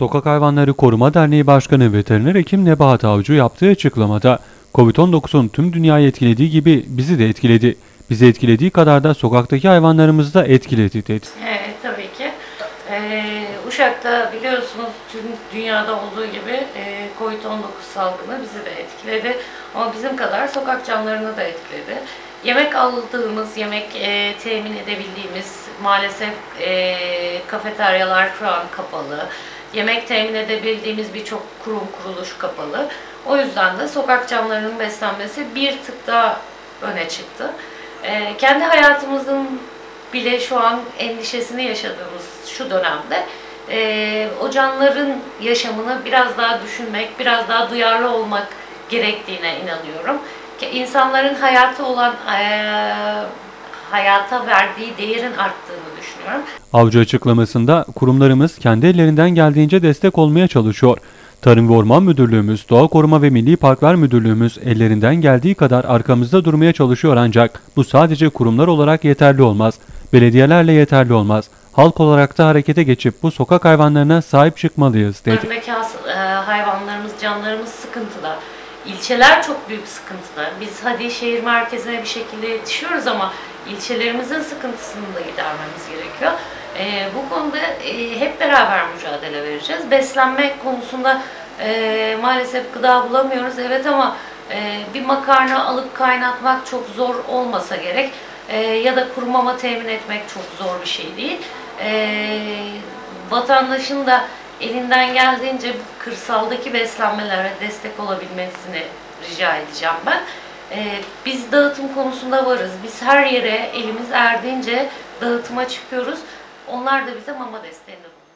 Sokak Hayvanları Koruma Derneği Başkanı Veteriner Hekim Nebahat Avcı yaptığı açıklamada COVID-19'un tüm dünyayı etkilediği gibi bizi de etkiledi. Bizi etkilediği kadar da sokaktaki hayvanlarımızı da etkiledi dedi. Evet tabii ki. Ee, Uşak'ta biliyorsunuz tüm dünyada olduğu gibi e, Covid-19 salgını bizi de etkiledi. Ama bizim kadar sokak canlarını da etkiledi. Yemek aldığımız, yemek e, temin edebildiğimiz maalesef e, kafeteryalar şu an kapalı. Yemek temin edebildiğimiz birçok kurum kuruluş kapalı. O yüzden de sokak canlarının beslenmesi bir tık daha öne çıktı. E, kendi hayatımızın bile şu an endişesini yaşadığımız şu dönemde e, o canların yaşamını biraz daha düşünmek, biraz daha duyarlı olmak gerektiğine inanıyorum. Ki insanların hayatı olan e, hayata verdiği değerin arttığını düşünüyorum. Avcı açıklamasında kurumlarımız kendi ellerinden geldiğince destek olmaya çalışıyor. Tarım ve Orman Müdürlüğümüz, Doğa Koruma ve Milli Parklar Müdürlüğümüz ellerinden geldiği kadar arkamızda durmaya çalışıyor ancak bu sadece kurumlar olarak yeterli olmaz. Belediyelerle yeterli olmaz. Halk olarak da harekete geçip bu sokak hayvanlarına sahip çıkmalıyız dedi. Has- e, hayvanlarımız, canlarımız sıkıntıda. İlçeler çok büyük sıkıntıda. Biz hadi şehir merkezine bir şekilde yetişiyoruz ama ilçelerimizin sıkıntısını da gidermemiz gerekiyor. E, bu konuda e, hep beraber mücadele vereceğiz. Beslenme konusunda e, maalesef gıda bulamıyoruz evet ama e, bir makarna alıp kaynatmak çok zor olmasa gerek. E, ya da kuru mama temin etmek çok zor bir şey değil. E, vatandaşın da elinden geldiğince kırsaldaki beslenmelere destek olabilmesini rica edeceğim ben. Ee, biz dağıtım konusunda varız. Biz her yere elimiz erdiğince dağıtıma çıkıyoruz. Onlar da bize mama desteğinde bulunuyor.